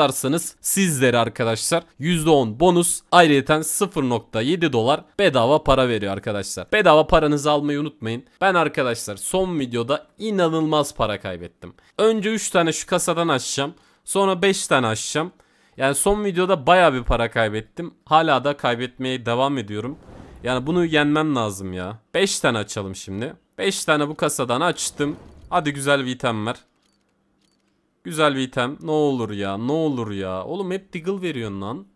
yazarsanız sizlere arkadaşlar %10 bonus ayrıyeten 0.7 dolar bedava para veriyor arkadaşlar. Bedava paranızı almayı unutmayın. Ben arkadaşlar son videoda inanılmaz para kaybettim. Önce 3 tane şu kasadan açacağım. Sonra 5 tane açacağım. Yani son videoda baya bir para kaybettim. Hala da kaybetmeye devam ediyorum. Yani bunu yenmem lazım ya. 5 tane açalım şimdi. 5 tane bu kasadan açtım. Hadi güzel bir item ver. Güzel bir item. Ne olur ya ne olur ya. Oğlum hep Diggle veriyorsun lan.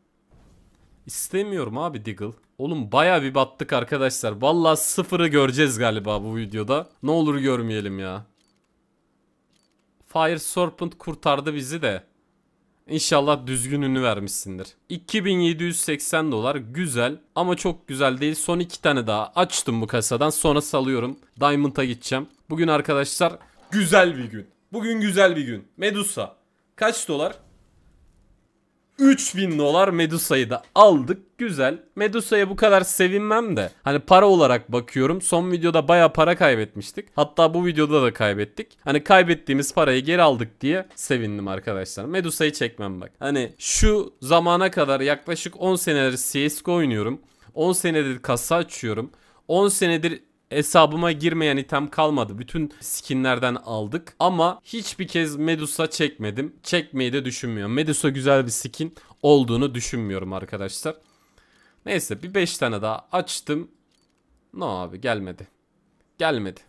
İstemiyorum abi Diggle. Oğlum baya bir battık arkadaşlar. Vallahi sıfırı göreceğiz galiba bu videoda. Ne olur görmeyelim ya. Fire Serpent kurtardı bizi de. İnşallah düzgününü vermişsindir. 2780 dolar güzel ama çok güzel değil. Son iki tane daha açtım bu kasadan sonra salıyorum. Diamond'a gideceğim. Bugün arkadaşlar güzel bir gün. Bugün güzel bir gün. Medusa. Kaç dolar? 3000 dolar Medusa'yı da aldık. Güzel. Medusa'ya bu kadar sevinmem de. Hani para olarak bakıyorum. Son videoda baya para kaybetmiştik. Hatta bu videoda da kaybettik. Hani kaybettiğimiz parayı geri aldık diye sevindim arkadaşlar. Medusa'yı çekmem bak. Hani şu zamana kadar yaklaşık 10 senedir CSGO oynuyorum. 10 senedir kasa açıyorum. 10 senedir hesabıma girmeyen item kalmadı. Bütün skinlerden aldık. Ama hiçbir kez Medusa çekmedim. Çekmeyi de düşünmüyorum. Medusa güzel bir skin olduğunu düşünmüyorum arkadaşlar. Neyse bir 5 tane daha açtım. No abi gelmedi. Gelmedi.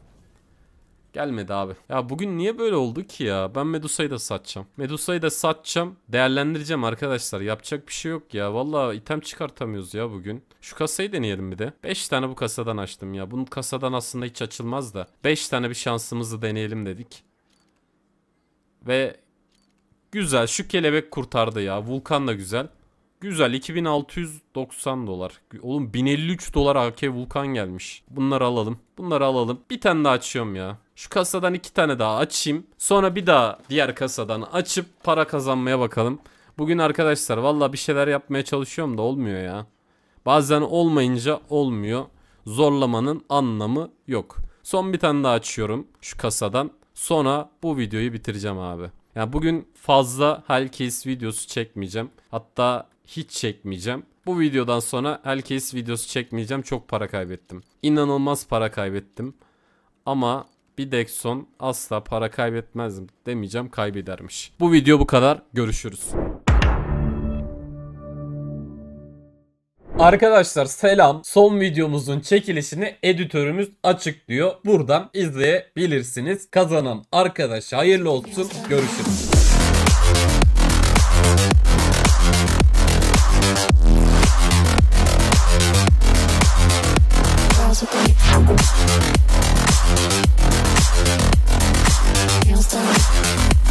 Gelmedi abi. Ya bugün niye böyle oldu ki ya? Ben Medusa'yı da satacağım. Medusa'yı da satacağım. Değerlendireceğim arkadaşlar. Yapacak bir şey yok ya. Valla item çıkartamıyoruz ya bugün. Şu kasayı deneyelim bir de. 5 tane bu kasadan açtım ya. Bunun kasadan aslında hiç açılmaz da. 5 tane bir şansımızı deneyelim dedik. Ve güzel. Şu kelebek kurtardı ya. Vulkan da güzel. Güzel 2690 dolar. Oğlum 1053 dolar AK Vulkan gelmiş. Bunları alalım. Bunları alalım. Bir tane daha açıyorum ya. Şu kasadan iki tane daha açayım. Sonra bir daha diğer kasadan açıp para kazanmaya bakalım. Bugün arkadaşlar valla bir şeyler yapmaya çalışıyorum da olmuyor ya. Bazen olmayınca olmuyor. Zorlamanın anlamı yok. Son bir tane daha açıyorum şu kasadan. Sonra bu videoyu bitireceğim abi. Yani bugün fazla Hellcase videosu çekmeyeceğim. Hatta hiç çekmeyeceğim. Bu videodan sonra Hellcase videosu çekmeyeceğim. Çok para kaybettim. İnanılmaz para kaybettim. Ama bir Dexon asla para kaybetmezdim demeyeceğim kaybedermiş. Bu video bu kadar. Görüşürüz. Arkadaşlar selam. Son videomuzun çekilişini editörümüz açıklıyor. Buradan izleyebilirsiniz. Kazanan arkadaşa hayırlı olsun. Görüşürüz. Thank you. stars.